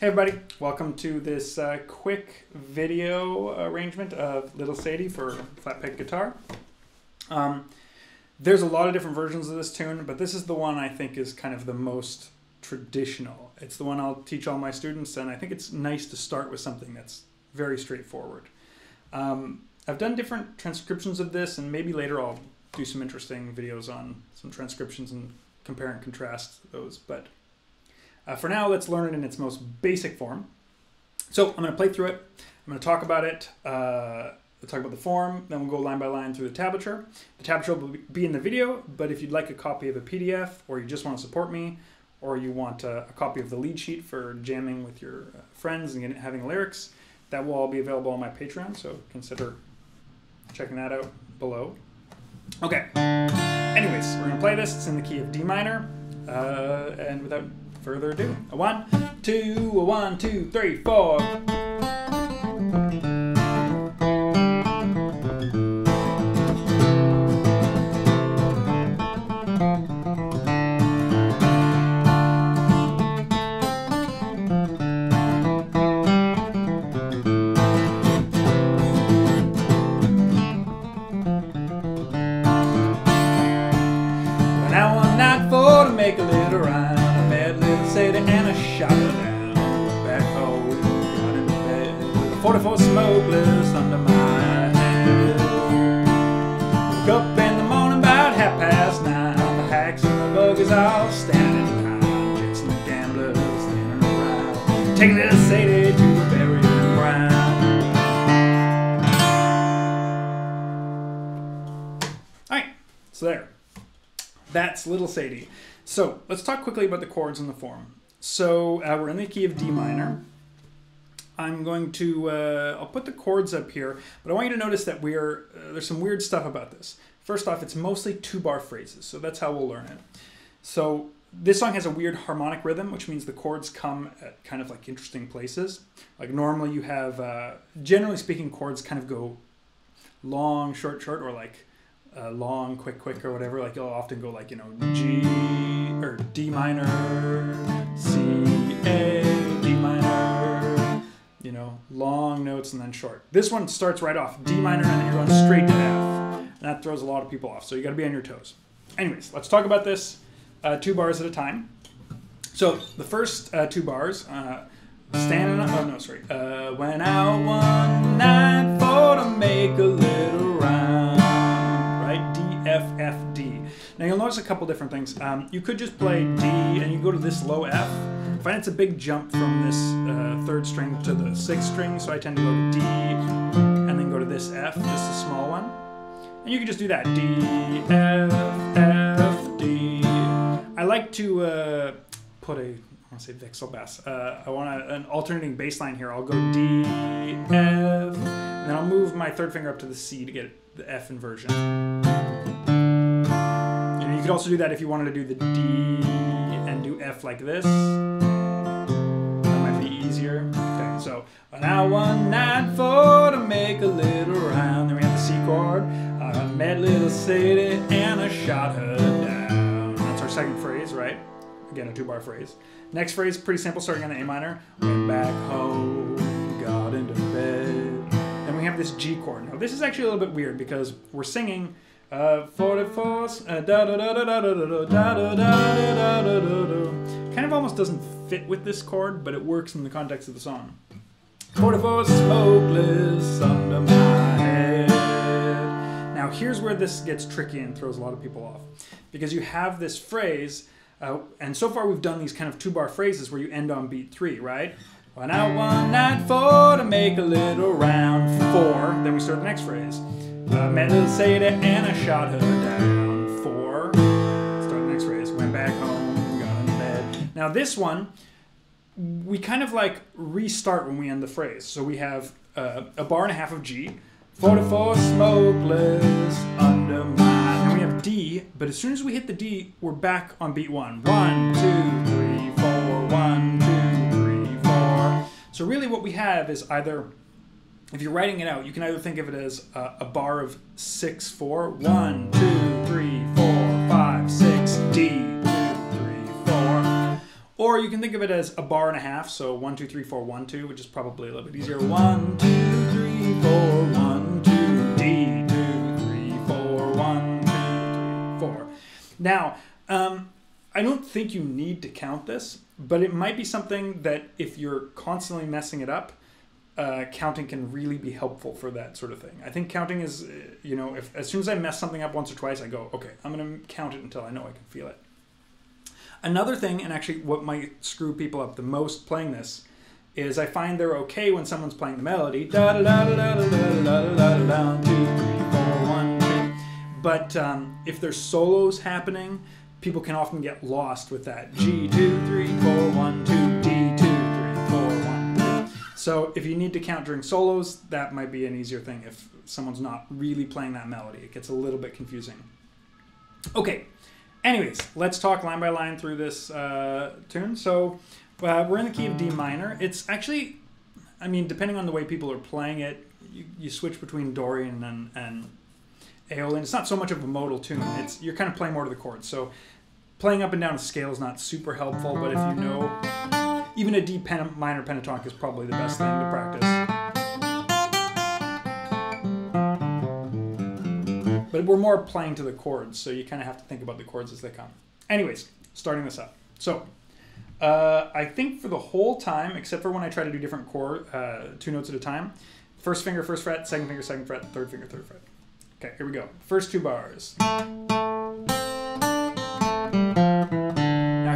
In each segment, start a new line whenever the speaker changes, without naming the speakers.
Hey everybody, welcome to this uh, quick video arrangement of Little Sadie for flat pick guitar. Um, there's a lot of different versions of this tune, but this is the one I think is kind of the most traditional. It's the one I'll teach all my students, and I think it's nice to start with something that's very straightforward. Um, I've done different transcriptions of this, and maybe later I'll do some interesting videos on some transcriptions and compare and contrast those, but uh, for now, let's learn it in its most basic form. So I'm going to play through it. I'm going to talk about it. Uh, we'll talk about the form. Then we'll go line by line through the tablature. The tablature will be in the video, but if you'd like a copy of a PDF, or you just want to support me, or you want a, a copy of the lead sheet for jamming with your uh, friends and having lyrics, that will all be available on my Patreon. So consider checking that out below. Okay. Anyways, we're going to play this. It's in the key of D minor. Uh, and without further ado, a one, two, a one, two, three, four. Shot down. Back home, got in bed with a 44 smokeless under my head. Woke up in the morning about half past nine. The hacks and the buggies all standing around. Chicks and the gamblers standing around. Take little Sadie to the burial ground. Alright, so there. That's Little Sadie. So let's talk quickly about the chords and the form. So uh, we're in the key of D minor. I'm going to, uh, I'll put the chords up here, but I want you to notice that we're, uh, there's some weird stuff about this. First off, it's mostly two bar phrases, so that's how we'll learn it. So this song has a weird harmonic rhythm, which means the chords come at kind of like interesting places. Like normally you have, uh, generally speaking, chords kind of go long, short, short, or like uh, long, quick, quick, or whatever. Like you'll often go like you know G or D minor, A, D minor. You know, long notes and then short. This one starts right off D minor and then you're going straight to F. And that throws a lot of people off. So you got to be on your toes. Anyways, let's talk about this uh, two bars at a time. So the first uh, two bars. Uh, Standing up, oh no, sorry. Uh, went out one night for to make a little round right? D, F, F, D. Now you'll notice a couple different things. Um, you could just play D and you go to this low F. Find it's a big jump from this uh, third string to the sixth string, so I tend to go to D and then go to this F, just a small one. And you can just do that. D, F, F, D. I like to uh, put a, I want to say Vixel bass. Uh, I want a, an alternating bass line here. I'll go D, F, and then I'll move my third finger up to the C to get the F inversion. Could also do that if you wanted to do the D and do F like this. That might be easier. Okay, so now one night for to make a little round. Then we have the C chord. I met little Sadie and I shot her down. That's our second phrase, right? Again, a two bar phrase. Next phrase, pretty simple, starting on the A minor. Went back home, got into bed. Then we have this G chord. Now, this is actually a little bit weird because we're singing uh, 44, uh, da da da da da da da da da da da da da da Kind of almost doesn't fit with this chord, but it works in the context of the song. 44 smokeless under my head. Now, here's where this gets tricky and throws a lot of people off. Because you have this phrase, uh, and so far we've done these kind of two bar phrases where you end on beat three, right? Went out one night for to make a little round four. Then we start the next phrase. Uh, met little Sadie and I shot her down four. Start the next phrase. Went back home, got in bed. Now this one, we kind of like restart when we end the phrase. So we have uh, a bar and a half of G, 44 smokeless under mine. And we have D, but as soon as we hit the D, we're back on beat one. One, two, three, four, one, two, three, four. So really what we have is either, if you're writing it out, you can either think of it as a, bar of six, four, one, two, three, four, five, six, D, two, three, four. Or you can think of it as a bar and a half, so one, two, three, four, one, two, which is probably a little bit easier. One, two, three, four, one, two, D, two, three, four, one, two, three, four. Now, um, I don't think you need to count this, but it might be something that if you're constantly messing it up, uh, counting can really be helpful for that sort of thing. I think counting is, you know, if as soon as I mess something up once or twice, I go, okay, I'm going to count it until I know I can feel it. Another thing, and actually what might screw people up the most playing this, is I find they're okay when someone's playing the melody. But um, if there's solos happening, people can often get lost with that G, two, three, four, one, two so if you need to count during solos, that might be an easier thing if someone's not really playing that melody. It gets a little bit confusing. Okay, anyways, let's talk line by line through this uh, tune. So uh, we're in the key of D minor. It's actually, I mean, depending on the way people are playing it, you, you switch between Dorian and, and Aeolian. It's not so much of a modal tune. It's You're kind of playing more to the chords. So playing up and down a scale is not super helpful, but if you know even a D pen, minor pentatonic is probably the best thing to practice. But we're more playing to the chords, so you kind of have to think about the chords as they come. Anyways, starting this up. So, uh, I think for the whole time, except for when I try to do different chord, uh, two notes at a time, first finger, first fret, second finger, second fret, third finger, third fret. Okay, here we go. First two bars.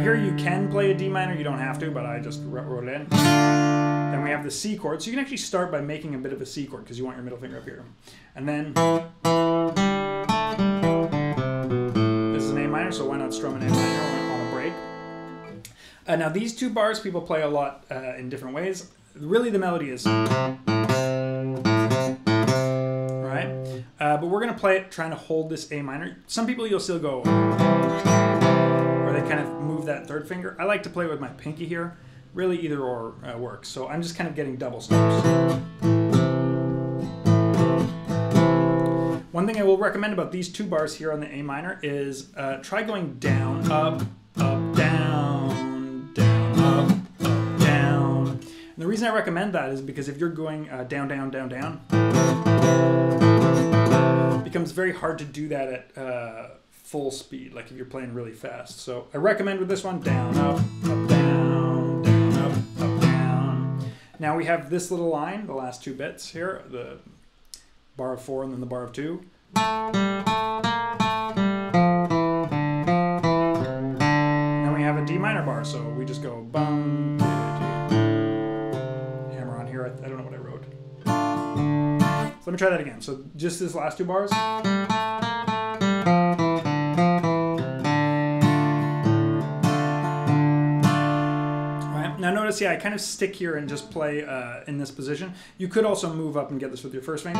Here you can play a D minor, you don't have to, but I just wrote it in. Then we have the C chord. So you can actually start by making a bit of a C chord because you want your middle finger up here. And then this is an A minor, so why not strum an A minor on a break? Uh, now these two bars people play a lot uh, in different ways. Really the melody is right? Uh, but we're going to play it trying to hold this A minor. Some people you'll still go kind of move that third finger. I like to play with my pinky here. Really, either or uh, works. So I'm just kind of getting double stops. One thing I will recommend about these two bars here on the A minor is uh, try going down, up, up, down, down, up, up, down. And the reason I recommend that is because if you're going uh, down, down, down, down, it becomes very hard to do that at uh, full speed, like if you're playing really fast. So I recommend with this one, down, up, up, down, down, up, up, down. Now we have this little line, the last two bits here, the bar of four and then the bar of two. Now we have a D minor bar, so we just go bum, hammer on here. I, I don't know what I wrote. So let me try that again. So just this last two bars. Notice, yeah, I kind of stick here and just play uh, in this position. You could also move up and get this with your first finger.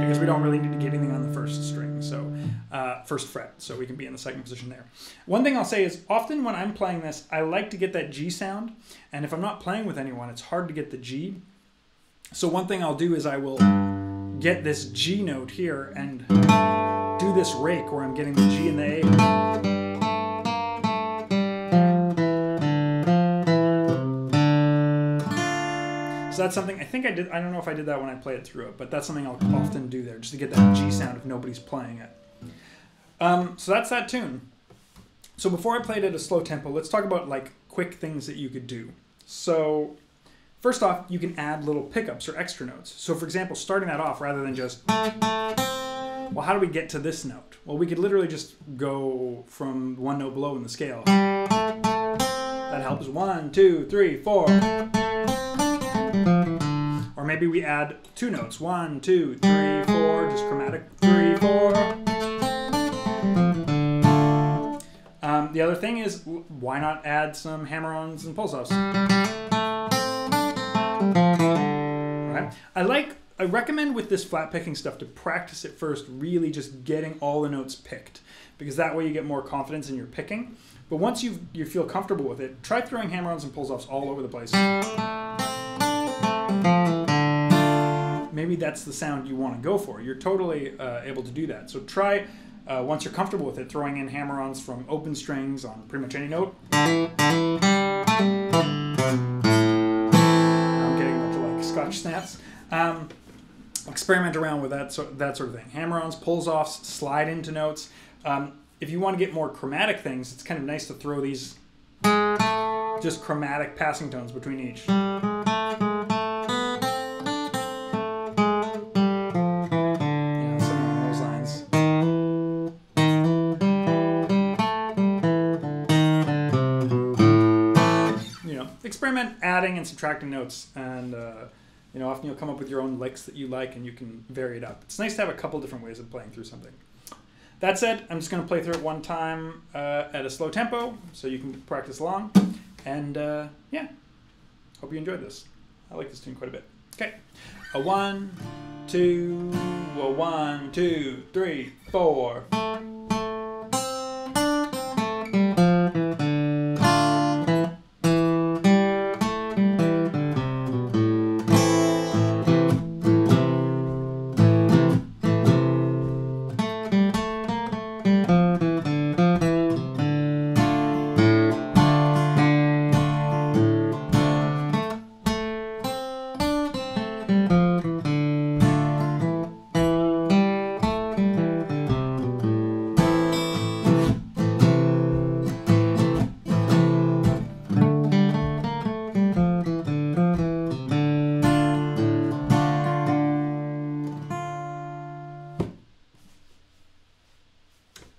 Because we don't really need to get anything on the first string, so uh, first fret, so we can be in the second position there. One thing I'll say is often when I'm playing this, I like to get that G sound, and if I'm not playing with anyone, it's hard to get the G. So one thing I'll do is I will get this G note here and do this rake where I'm getting the G and the A. So that's something I think I did. I don't know if I did that when I played it through it, but that's something I'll often do there just to get that G sound if nobody's playing it. Um, so that's that tune. So before I played it at a slow tempo, let's talk about like quick things that you could do. So first off, you can add little pickups or extra notes. So for example, starting that off rather than just well, how do we get to this note? Well, we could literally just go from one note below in the scale. That helps. One, two, three, four. Maybe we add two notes. One, two, three, four, just chromatic. Three, four. Um, the other thing is, why not add some hammer-ons and pulse-offs? Right? I like, I recommend with this flat picking stuff to practice it first, really just getting all the notes picked, because that way you get more confidence in your picking. But once you you feel comfortable with it, try throwing hammer-ons and pulse-offs all over the place maybe that's the sound you want to go for. You're totally uh, able to do that. So try Uh, once you're comfortable with it, throwing in hammer-ons from open strings on pretty much any note. I'm getting a bunch of like Scotch snaps. Um, experiment around with that sort that sort of thing. Hammer-ons, pulls-offs, slide into notes. Um, if you want to get more chromatic things, it's kind of nice to throw these just chromatic passing tones between each. And subtracting notes, and uh, you know, often you'll come up with your own licks that you like, and you can vary it up. It's nice to have a couple different ways of playing through something. That said, I'm just going to play through it one time uh, at a slow tempo, so you can practice along. And uh, yeah, hope you enjoyed this. I like this tune quite a bit. Okay, a one, two, a one, two, three, four.